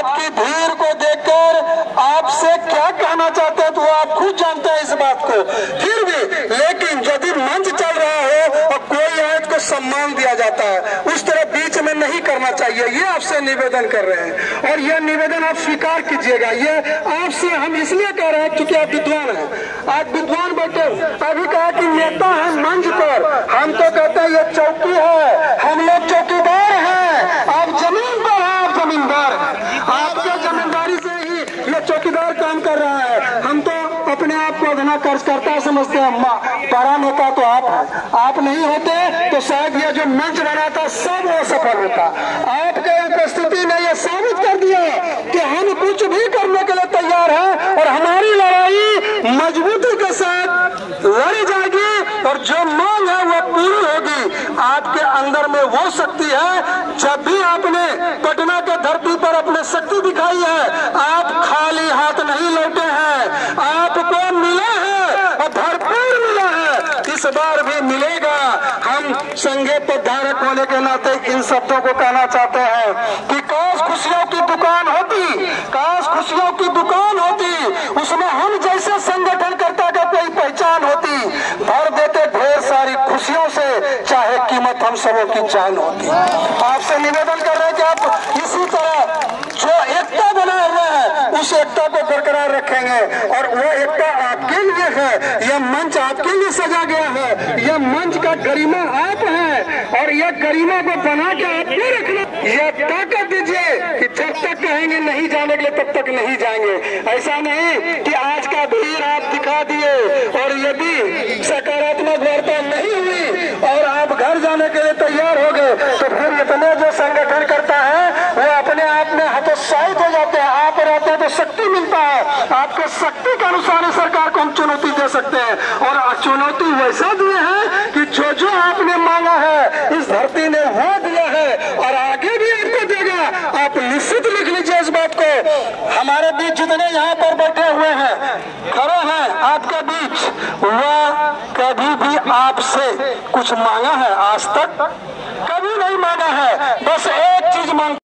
आपकी भीड़ को देखकर आपसे क्या कहना चाहते हैं तो आप खुद जानते हैं इस बात को। फिर भी, लेकिन यदि मंच चल रहा हो और कोई आयत को सम्मान दिया जाता है। उस तरह बीच में नहीं करना चाहिए। ये आपसे निवेदन कर रहे हैं। और यह निवेदन आप स्वीकार कीजिएगा। ये आपसे हम इसलिए कह रहे हैं क्योंकि आप विद्वान हैं। आज विद्वान बैठे अभी कहा कि नेता है मंच पर। हम तो कहते हैं, ये चौकी है हम लोग चौकीदार हैं आप ज़मीन पर हैं आप जमींदार हैं आपके जमींदारी से ही ये चौकीदार काम कर रहा है। हम तो अपने आप को अधना कर्ज करता समझते हैं बड़ा नेता तो आप हैं। आप नहीं होते तो शायद ये जो मंच बना था, सब वो सफल होता। आपके उपस्थिति ने ये साबित कर दिया कि हम कुछ भी करने के लिए तैयार हैं और हमारी लड़ाई मजबूती के साथ लड़ी जाएगी और जो वो पूरी होगी आपके अंदर में वो शक्ति है, जब भी आपने पटना के धरती पर अपने शक्ति दिखाई है, आप खाली हाथ नहीं लौटे हैं। आपको मिला है और भरपूर मिला है। इस बार भी मिलेगा। हम संघे धारक होने के नाते इन शब्दों को कहना चाहते हैं कि काश खुशियों की दुकान होती काश खुशियों की दुकान होती उसमें हम जैसे संगठन करता का कोई पहचान होती भर देते ढेर सारी खुशियों से चाहे कीमत हम सबों की जान होती आपसे निवेदन कर रहे हैं कि आप इसी तरह जो एकता बना हुआ है, उस एकता को बरकरार रखेंगे। और वो एकता आपके लिए है, यह मंच आपके लिए सजा गया है। यह मंच का गरिमा आप है, और यह गरिमा को बना के आपको रखना। यह ताकत दीजिए कि जब तक कहेंगे नहीं जाने के लिए, तब तक नहीं जाएँगे। ऐसा नहीं कि आज का भीड़ आप दिखा दिए, और यदि सकारात्मक वार्ता नहीं हुई और आप घर जाने के लिए तैयार हो गए तो फिर इतने जो संगठन करता है वो अपने आप में हतोत्साहित हो जाते हैं आप रहते हैं तो शक्ति मिलता है। आपके शक्ति के अनुसार सरकार को हम चुनौती दे सकते हैं। और चुनौती वैसा दिए हैं कि जो जो आपने मांगा है, इस धरती ने वो दिया है और आगे भी आपको देगा। आप निश्चित लिख लीजिए इस बात को। हमारे बीच जितने यहाँ पर बैठे हुए हैं, खड़े हैं, आपके बीच, वह कभी भी आपसे कुछ मांगा है आज तक? कभी नहीं मांगा है। बस एक चीज़ मांग